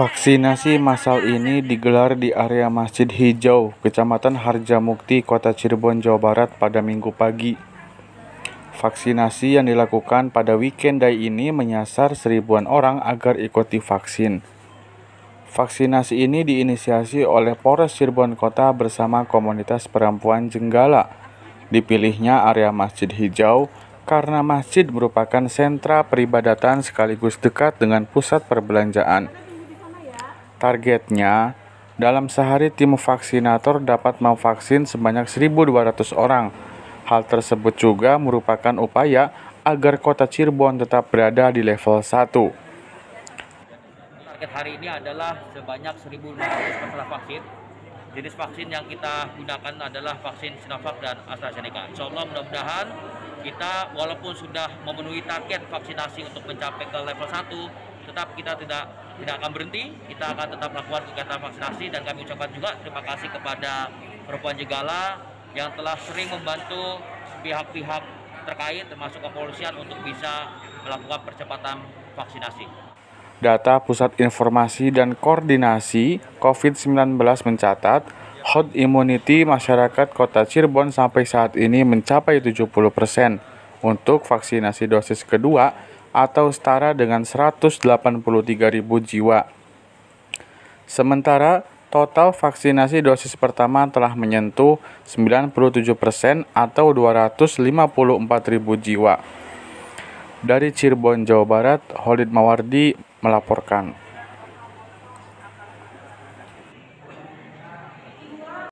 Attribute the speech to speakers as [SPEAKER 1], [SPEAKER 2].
[SPEAKER 1] Vaksinasi massal ini digelar di area Masjid Hijau, Kecamatan Harjamukti, Kota Cirebon, Jawa Barat pada Minggu pagi. Vaksinasi yang dilakukan pada weekend day ini menyasar seribuan orang agar ikuti vaksin. Vaksinasi ini diinisiasi oleh Polres Cirebon Kota bersama komunitas perempuan Jenggala. Dipilihnya area Masjid Hijau karena masjid merupakan sentra peribadatan sekaligus dekat dengan pusat perbelanjaan. Targetnya, dalam sehari tim vaksinator dapat memvaksin sebanyak 1.200 orang. Hal tersebut juga merupakan upaya agar kota Cirebon tetap berada di level 1.
[SPEAKER 2] Target hari ini adalah sebanyak 1.500 peserta vaksin. Jenis vaksin yang kita gunakan adalah vaksin Sinovac dan AstraZeneca. Insya Allah mudah-mudahan kita walaupun sudah memenuhi target vaksinasi untuk mencapai ke level 1, tetap kita tidak tidak akan berhenti, kita akan tetap melakukan kegiatan vaksinasi dan kami ucapkan juga terima kasih kepada perempuan Jegala yang telah sering membantu pihak-pihak terkait termasuk kepolisian untuk bisa melakukan percepatan vaksinasi.
[SPEAKER 1] Data Pusat Informasi dan Koordinasi COVID-19 mencatat, herd immunity masyarakat kota Cirebon sampai saat ini mencapai 70% untuk vaksinasi dosis kedua atau setara dengan 183.000 jiwa. Sementara total vaksinasi dosis pertama telah menyentuh 97% persen atau 254.000 jiwa. Dari Cirebon, Jawa Barat, Holid Mawardi melaporkan.